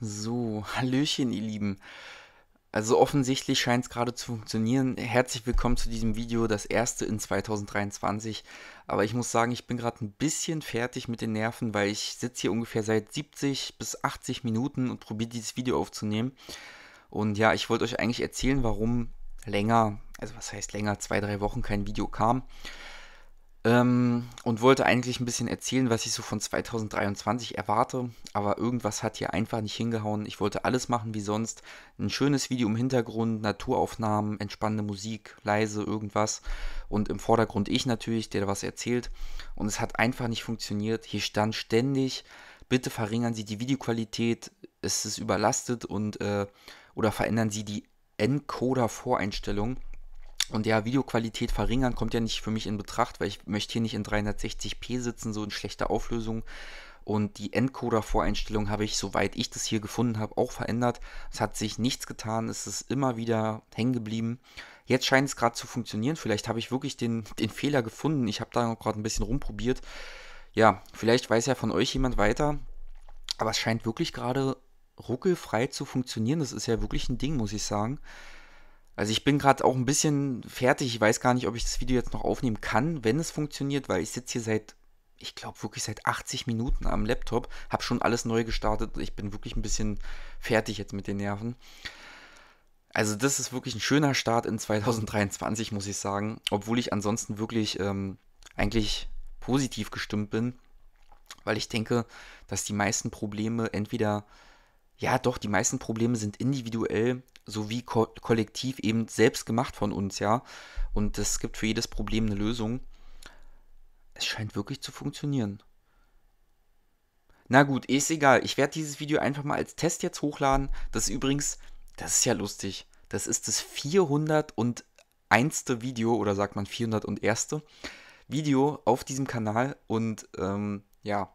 So, Hallöchen, ihr Lieben. Also offensichtlich scheint es gerade zu funktionieren. Herzlich willkommen zu diesem Video, das erste in 2023. Aber ich muss sagen, ich bin gerade ein bisschen fertig mit den Nerven, weil ich sitze hier ungefähr seit 70 bis 80 Minuten und probiere dieses Video aufzunehmen. Und ja, ich wollte euch eigentlich erzählen, warum länger, also was heißt länger, zwei, drei Wochen kein Video kam. Ähm, und wollte eigentlich ein bisschen erzählen, was ich so von 2023 erwarte. Aber irgendwas hat hier einfach nicht hingehauen. Ich wollte alles machen wie sonst. Ein schönes Video im Hintergrund, Naturaufnahmen, entspannende Musik, leise, irgendwas. Und im Vordergrund ich natürlich, der was erzählt. Und es hat einfach nicht funktioniert. Hier stand ständig, bitte verringern Sie die Videoqualität. Es ist überlastet und äh, oder verändern Sie die Encoder-Voreinstellung. Und ja, Videoqualität verringern kommt ja nicht für mich in Betracht, weil ich möchte hier nicht in 360p sitzen, so in schlechter Auflösung. Und die Encoder-Voreinstellung habe ich, soweit ich das hier gefunden habe, auch verändert. Es hat sich nichts getan, es ist immer wieder hängen geblieben. Jetzt scheint es gerade zu funktionieren. Vielleicht habe ich wirklich den, den Fehler gefunden. Ich habe da gerade ein bisschen rumprobiert. Ja, vielleicht weiß ja von euch jemand weiter. Aber es scheint wirklich gerade ruckelfrei zu funktionieren. Das ist ja wirklich ein Ding, muss ich sagen. Also ich bin gerade auch ein bisschen fertig. Ich weiß gar nicht, ob ich das Video jetzt noch aufnehmen kann, wenn es funktioniert, weil ich sitze hier seit, ich glaube wirklich seit 80 Minuten am Laptop, habe schon alles neu gestartet. Ich bin wirklich ein bisschen fertig jetzt mit den Nerven. Also das ist wirklich ein schöner Start in 2023, muss ich sagen. Obwohl ich ansonsten wirklich ähm, eigentlich positiv gestimmt bin, weil ich denke, dass die meisten Probleme entweder ja, doch, die meisten Probleme sind individuell sowie ko kollektiv eben selbst gemacht von uns, ja. Und es gibt für jedes Problem eine Lösung. Es scheint wirklich zu funktionieren. Na gut, ist egal. Ich werde dieses Video einfach mal als Test jetzt hochladen. Das ist übrigens, das ist ja lustig. Das ist das 401. Video oder sagt man 401. Video auf diesem Kanal. Und ähm, ja,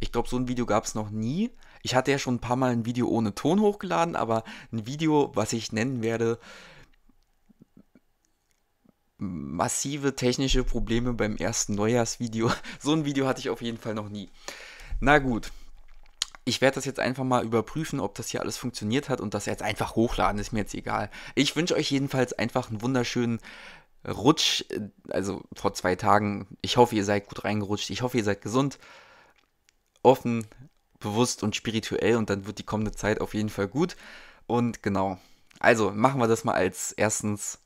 ich glaube, so ein Video gab es noch nie. Ich hatte ja schon ein paar Mal ein Video ohne Ton hochgeladen, aber ein Video, was ich nennen werde, massive technische Probleme beim ersten Neujahrsvideo. So ein Video hatte ich auf jeden Fall noch nie. Na gut. Ich werde das jetzt einfach mal überprüfen, ob das hier alles funktioniert hat und das jetzt einfach hochladen, ist mir jetzt egal. Ich wünsche euch jedenfalls einfach einen wunderschönen Rutsch, also vor zwei Tagen. Ich hoffe, ihr seid gut reingerutscht. Ich hoffe, ihr seid gesund, offen, bewusst und spirituell und dann wird die kommende Zeit auf jeden Fall gut. Und genau, also machen wir das mal als erstens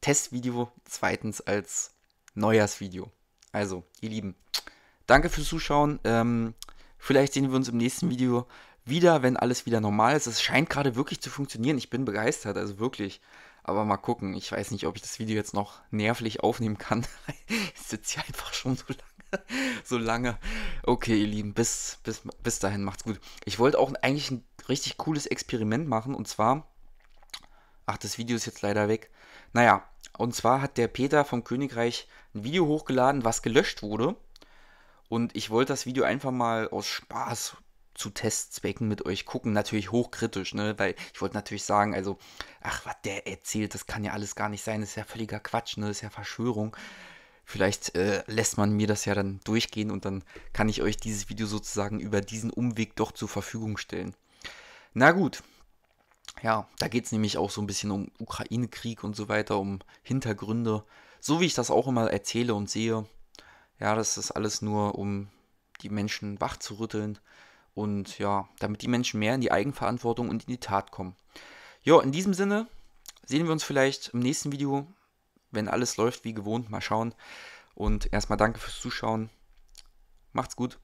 Testvideo, zweitens als Neujahrsvideo. Also, ihr Lieben, danke fürs Zuschauen. Ähm, vielleicht sehen wir uns im nächsten Video wieder, wenn alles wieder normal ist. Es scheint gerade wirklich zu funktionieren. Ich bin begeistert, also wirklich. Aber mal gucken. Ich weiß nicht, ob ich das Video jetzt noch nervlich aufnehmen kann. ich sitze hier einfach schon so lange. so lange. Okay, ihr Lieben, bis, bis, bis dahin macht's gut. Ich wollte auch eigentlich ein richtig cooles Experiment machen und zwar. Ach, das Video ist jetzt leider weg. Naja, und zwar hat der Peter vom Königreich ein Video hochgeladen, was gelöscht wurde. Und ich wollte das Video einfach mal aus Spaß zu Testzwecken mit euch gucken. Natürlich hochkritisch, ne? Weil ich wollte natürlich sagen, also, ach, was der erzählt, das kann ja alles gar nicht sein. Das ist ja völliger Quatsch, ne? Das ist ja Verschwörung. Vielleicht äh, lässt man mir das ja dann durchgehen und dann kann ich euch dieses Video sozusagen über diesen Umweg doch zur Verfügung stellen. Na gut. Ja, da geht es nämlich auch so ein bisschen um Ukraine-Krieg und so weiter, um Hintergründe. So wie ich das auch immer erzähle und sehe. Ja, das ist alles nur, um die Menschen wach zu rütteln und ja, damit die Menschen mehr in die Eigenverantwortung und in die Tat kommen. Ja, in diesem Sinne sehen wir uns vielleicht im nächsten Video wenn alles läuft wie gewohnt, mal schauen. Und erstmal danke fürs Zuschauen. Macht's gut.